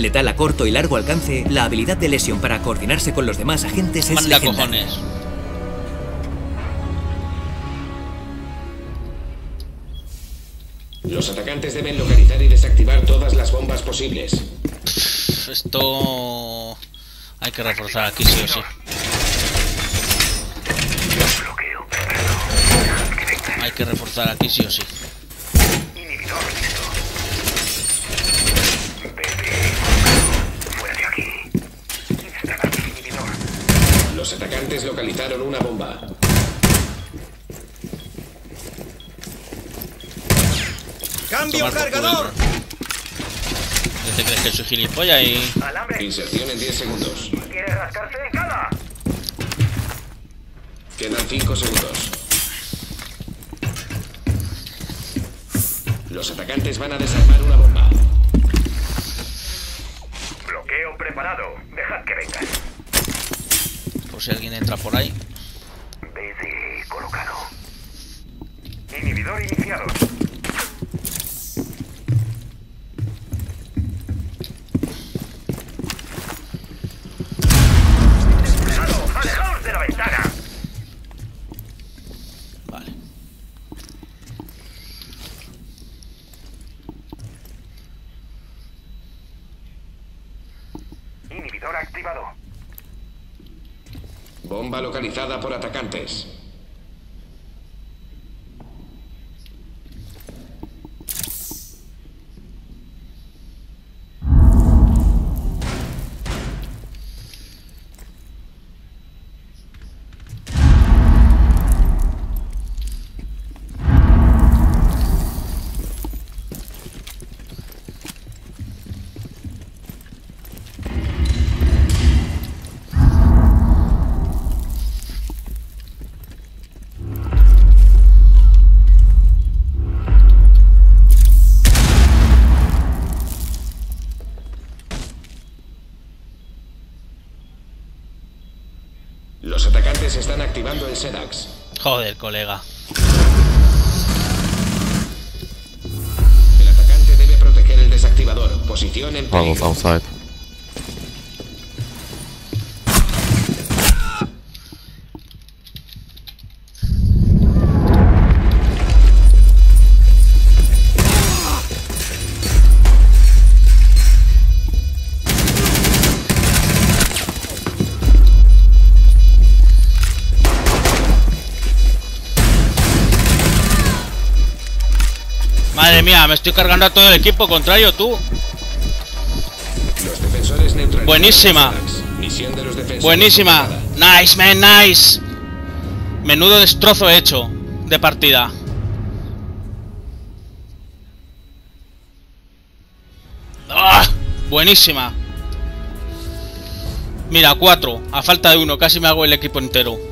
Letal a corto y largo alcance, la habilidad de Lesion para coordinarse con los demás agentes es Manda legendaria. cojones. Los atacantes deben localizar y desactivar todas las bombas posibles. Esto... Hay que reforzar aquí sí o sí. Hay que reforzar aquí sí o sí. Inhibidor listo. BD colocado. Fuera de aquí. Instalar inhibidor. Los atacantes localizaron una bomba. Tomar por culo. ¿Qué te crees que soy gilipollas y...? Alambre. Inserción en 10 segundos. ¿Quiere rascarse? ¡Cala! Quedan 5 segundos. Los atacantes van a desarmar una bomba. Bloqueo preparado. Dejad que vengan. Si alguien entra por ahí. BD colocado. Inhibidor iniciado. ¡Alejaos de la ventana! Vale. Inhibidor activado. Bomba localizada por atacantes. Los atacantes están activando el SEDAX. Joder, colega. El atacante debe proteger el desactivador. Posición en peligro. outside. Madre mía, me estoy cargando a todo el equipo contrario, tú. Los defensores Buenísima. el SEDAX. Misión de los defensores Buenísima. Nice, man, nice. Menudo destrozo hecho de partida. ¡Ah! Buenísima. Mira, cuatro. A falta de uno. Casi me hago el equipo entero.